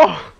Oh!